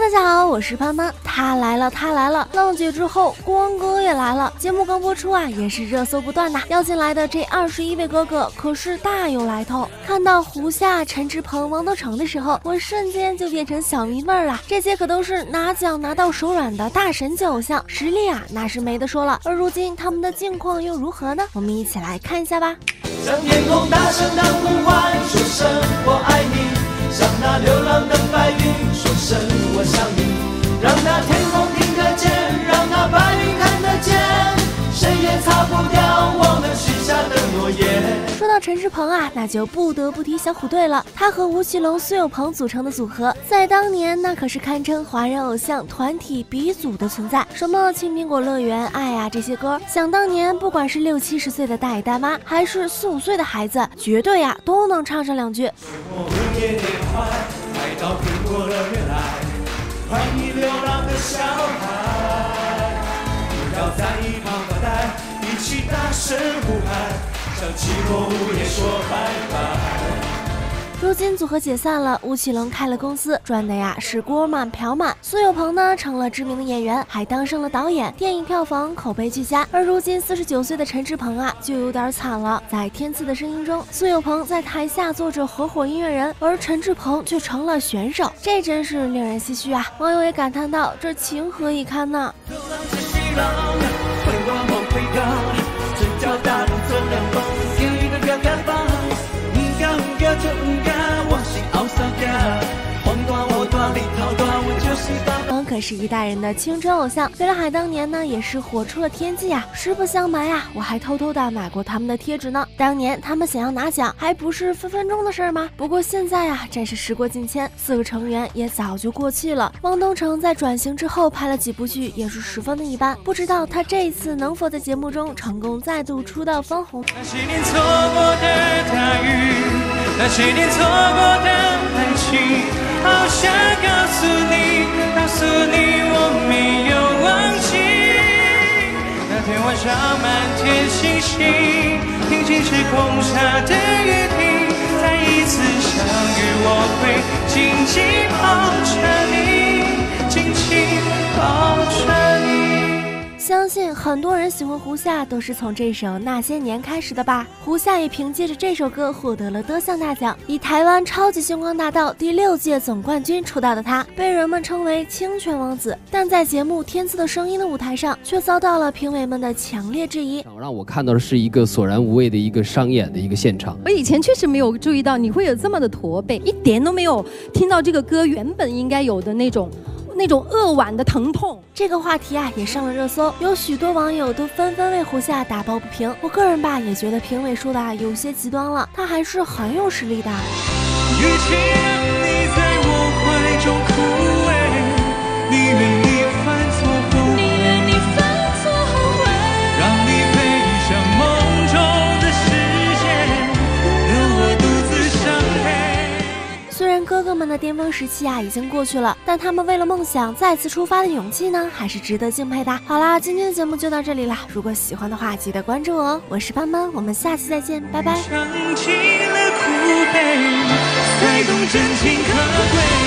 大家好，我是潘潘，他来了，他来了。浪姐之后，光哥也来了。节目刚播出啊，也是热搜不断呐。邀请来的这二十一位哥哥可是大有来头。看到胡夏、陈志朋、王德成的时候，我瞬间就变成小迷妹了。这些可都是拿奖拿到手软的大神级偶像，实力啊那是没得说了。而如今他们的境况又如何呢？我们一起来看一下吧。向天空大声的呼唤，陈志朋啊，那就不得不提小虎队了。他和吴奇隆、苏有朋组成的组合，在当年那可是堪称华人偶像团体鼻祖的存在。什么《青苹果乐园》、爱呀这些歌，想当年不管是六七十岁的大爷大妈，还是四五岁的孩子，绝对呀都能唱上两句。一起大声呼喊，向寂寞午夜说拜拜。如今组合解散了，吴奇隆开了公司，赚的呀是锅满瓢满。苏有朋呢成了知名的演员，还当上了导演，电影票房口碑俱佳。而如今四十九岁的陈志朋啊就有点惨了，在《天赐的声音》中，苏有朋在台下做着合伙音乐人，而陈志朋却成了选手，这真是令人唏嘘啊！网友也感叹道：“这情何以堪呢？”可是一代人的青春偶像，飞轮海当年呢也是火出了天际啊！实不相瞒呀，我还偷偷的买过他们的贴纸呢。当年他们想要拿奖，还不是分分钟的事吗？不过现在啊，真是时过境迁，四个成员也早就过气了。汪东城在转型之后拍了几部剧，也是十分的一般。不知道他这一次能否在节目中成功再度出道翻红。那些年错过的大雨，那些年错过的爱情。上满天星星，平行时空下的约定，再一次相遇，我会紧紧抱着你，相信很多人喜欢胡夏都是从这首《那些年》开始的吧。胡夏也凭借着这首歌获得了多项大奖。以台湾超级星光大道第六届总冠军出道的他，被人们称为“清泉王子”。但在节目《天赐的声音》的舞台上，却遭到了评委们的强烈质疑。让我看到的是一个索然无味的一个商演的一个现场。我以前确实没有注意到你会有这么的驼背，一点都没有听到这个歌原本应该有的那种。那种扼腕的疼痛，这个话题啊也上了热搜，有许多网友都纷纷为胡夏打抱不平。我个人吧也觉得评委说的啊有些极端了，他还是很有实力的。哥哥们的巅峰时期啊，已经过去了，但他们为了梦想再次出发的勇气呢，还是值得敬佩的。好啦，今天的节目就到这里啦，如果喜欢的话，记得关注我哦。我是班班，我们下期再见，拜拜。唱起了苦悲，才懂真情可贵。